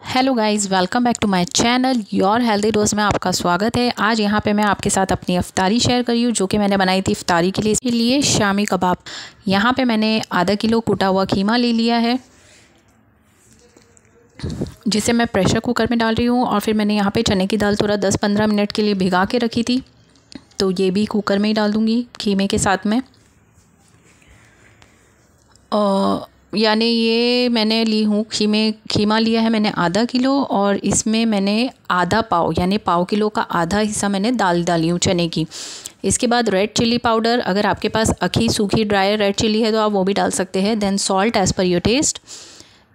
Hello guys welcome back to my channel your healthy dose में आपका स्वागत है। आज यहाँ पे मैं आपके साथ अपनी अफ्तारी शेयर करी हूँ, जो कि मैंने बनाई थी अफ्तारी के लिए। इसके लिए शामी कबाब। यहाँ पे मैंने आधा किलो कूटा हुआ खीमा ले लिया है, जिसे मैं प्रेशर कुकर में डाल रही हूँ, और फिर मैंने यहाँ पर चने की दाल थोड़ा दस पंद्रह मिनट के लिए भिगा के रखी थी। तो ये भी कुकर में ही डाल दूँगी खीमे के साथ में। और यानी ये मैंने ली हूँ, खीमे, खीमा लिया है मैंने आधा किलो और इसमें मैंने आधा पाव, यानी पाव किलो का आधा हिस्सा मैंने दाल डाली हूँ चने की। इसके बाद रेड चिल्ली पाउडर अगर आपके पास अखी सूखी ड्राई रेड चिल्ली है तो आप वो भी डाल सकते हैं। Then salt as per your taste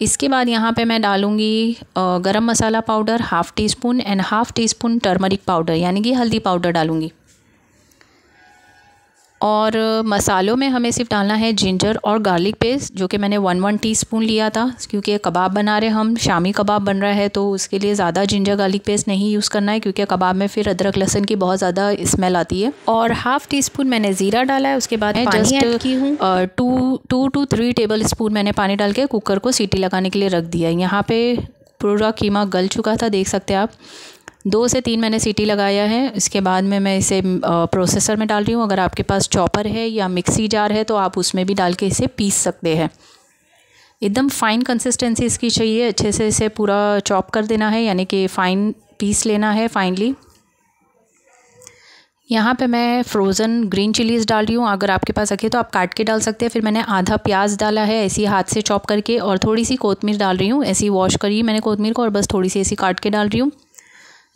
इसके बाद यहाँ पे मैं डालूँगी garam masala powder half teaspoon and half teaspoon turmeric powder यानी कि हल्दी पाउडर डालूँगी। और मसालों में हमें सिर्फ़ डालना है जिंजर और गार्लिक पेस्ट जो कि मैंने वन वन टीस्पून लिया था क्योंकि कबाब बना रहे हम शामी कबाब बन रहा है तो उसके लिए ज़्यादा जिंजर गार्लिक पेस्ट नहीं यूज़ करना है क्योंकि कबाब में फिर अदरक लहसन की बहुत ज़्यादा स्मेल आती है। और हाफ़ टी स्पून मैंने ज़ीरा डाला है उसके बाद जस्ट की हूँ। Two two two three tablespoon मैंने पानी डाल के कुकर को सीटी लगाने के लिए रख दिया यहाँ पर पूरा कीमा गल चुका था देख सकते हैं आप। दो से तीन मैंने सीटी लगाया है। इसके बाद में मैं इसे प्रोसेसर में डाल रही हूँ। अगर आपके पास चॉपर है या मिक्सी जार है तो आप उसमें भी डाल के इसे पीस सकते हैं। एकदम फ़ाइन कंसिस्टेंसी इसकी चाहिए। अच्छे से इसे पूरा चॉप कर देना है, यानी कि फ़ाइन पीस लेना है फाइनली यहाँ पे मैं फ्रोज़न ग्रीन चिलीज़ डाल रही हूँ। अगर आपके पास रखे तो आप काट के डाल सकते हैं। फिर मैंने आधा प्याज डाला है ऐसी हाथ से चॉप करके और थोड़ी सी कोतमीर डाल रही हूँ। ऐसी वॉश करी मैंने कोतमीर को और बस थोड़ी सी ऐसी काट के डाल रही हूँ।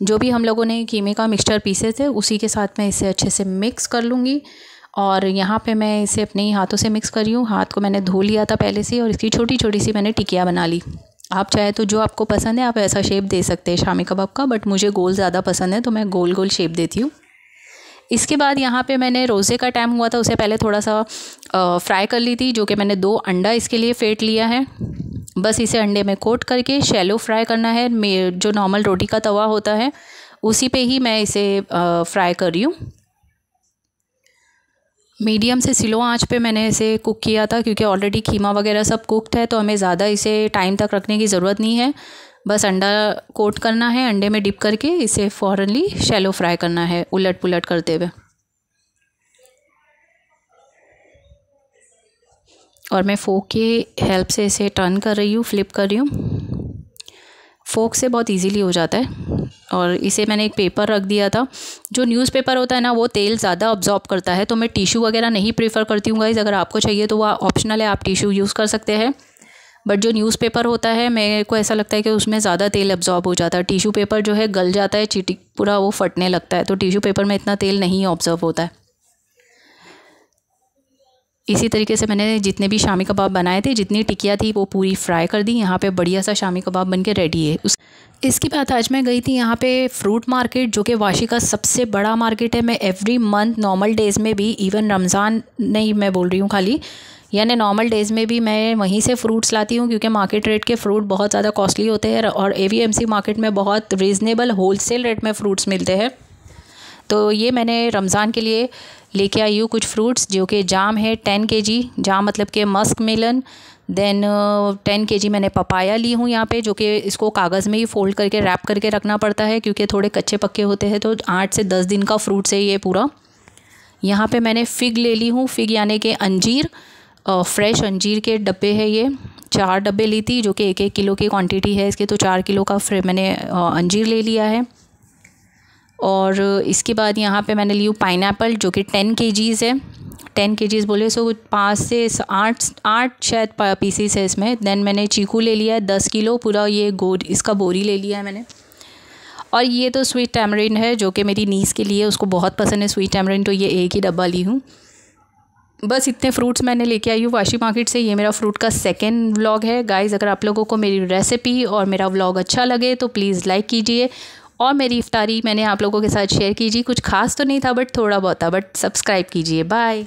जो भी हम लोगों ने कीमे का मिक्सचर पीसे थे, उसी के साथ मैं इसे अच्छे से मिक्स कर लूँगी। और यहाँ पे मैं इसे अपने ही हाथों से मिक्स कर रही हूँ। हाथ को मैंने धो लिया था पहले से और इसकी छोटी छोटी सी मैंने टिकिया बना ली। आप चाहे तो जो आपको पसंद है, आप ऐसा शेप दे सकते हैं शामी कबाब का बट मुझे गोल ज़्यादा पसंद है तो मैं गोल गोल शेप देती हूँ। इसके बाद यहाँ पे मैंने रोज़े का टाइम हुआ था, उसे पहले थोड़ा सा फ्राई कर ली थी, जो कि मैंने दो अंडा इसके लिए फेंट लिया है। बस इसे अंडे में कोट करके शैलो फ्राई करना है। जो नॉर्मल रोटी का तवा होता है, उसी पे ही मैं इसे फ्राई कर रही हूँ। मीडियम से स्लो आँच पे मैंने इसे कुक किया था, क्योंकि ऑलरेडी खीमा वगैरह सब कुकड है तो हमें ज़्यादा इसे टाइम तक रखने की ज़रूरत नहीं है। बस अंडा कोट करना है, अंडे में डिप करके इसे फ़ौरनली शैलो फ्राई करना है उलट पुलट करते हुए। और मैं फोक की हेल्प से इसे टर्न कर रही हूँ फ्लिप कर रही हूँ। फोक से बहुत इजीली हो जाता है। और इसे मैंने एक पेपर रख दिया था। जो न्यूज़पेपर होता है ना, वो तेल ज़्यादा ऑब्जॉर्ब करता है। तो मैं टिशू वगैरह नहीं प्रीफर करती हूँ गाइज़ अगर आपको चाहिए तो वह ऑप्शनल है, आप टिशू यूज़ कर सकते हैं। बट जो न्यूज़पेपर होता है, मेरे को ऐसा लगता है कि उसमें ज़्यादा तेल अब्जॉर्ब हो जाता है। टिशू पेपर जो है, गल जाता है, चीटी, पूरा वो फटने लगता है। तो टिशू पेपर में इतना तेल नहीं ऑब्जॉर्व होता है। इसी तरीके से मैंने जितने भी शामी कबाब बनाए थे, जितनी टिकिया थी, वो पूरी फ्राई कर दी। यहाँ पे बढ़िया सा शामी कबाब बन के रेडी है। उस इसके बाद आज मैं गई थी यहाँ पे फ्रूट मार्केट जो कि वाशी का सबसे बड़ा मार्केट है। मैं एवरी मंथ नॉर्मल डेज़ में भी इवन रमज़ान नहीं मैं बोल रही हूँ खाली, यानी नॉर्मल डेज़ में भी मैं वहीं से फ्रूट्स लाती हूँ, क्योंकि मार्केट रेट के फ्रूट बहुत ज़्यादा कॉस्टली होते हैं और एवीएमसी मार्केट में बहुत रीज़नेबल होलसेल रेट में फ़्रूट्स मिलते हैं। तो ये मैंने रमज़ान के लिए लेके आई हूँ कुछ फ्रूट्स जो कि जाम है, टेन के जी। जाम मतलब के मस्क मेलन देन टेन के जी मैंने पपाया ली हूँ यहाँ पे, जो कि इसको कागज़ में ही फोल्ड करके रैप करके रखना पड़ता है, क्योंकि थोड़े कच्चे पक्के होते हैं तो आठ से दस दिन का फ्रूट्स है ये पूरा। यहाँ पे मैंने फ़िग ले ली हूँ। फ़िग यानी कि अंजीर फ्रेश अंजीर के डब्बे है ये। चार डब्बे ली थी, जो कि एक एक किलो की क्वांटिटी है इसके तो चार किलो का मैंने अंजीर ले लिया है। और इसके बाद यहाँ पे मैंने ली पाइन जो कि टेन के है। टेन के जीज़ बोले सो पाँच से आठ आठ शायद पीसीस है इसमें। देन मैंने चीकू ले लिया है दस किलो, पूरा ये गोर, इसका बोरी ले लिया है मैंने। और ये तो स्वीट टैमरिन है, जो कि मेरी नीस के लिए उसको बहुत पसंद है स्वीट टैमरिन तो ये एक ही डब्बा ली हूँ। बस इतने फ्रूट्स मैंने लेके आई हूँ वाशी मार्केट से। ये मेरा फ्रूट का सेकेंड व्लॉग है। गाइज़ अगर आप लोगों को मेरी रेसिपी और मेरा व्लॉग अच्छा लगे तो प्लीज़ लाइक कीजिए। और मेरी इफ्तारी मैंने आप लोगों के साथ शेयर कीजिए कुछ खास तो नहीं था बट थोड़ा बहुत था बट सब्सक्राइब कीजिए। बाय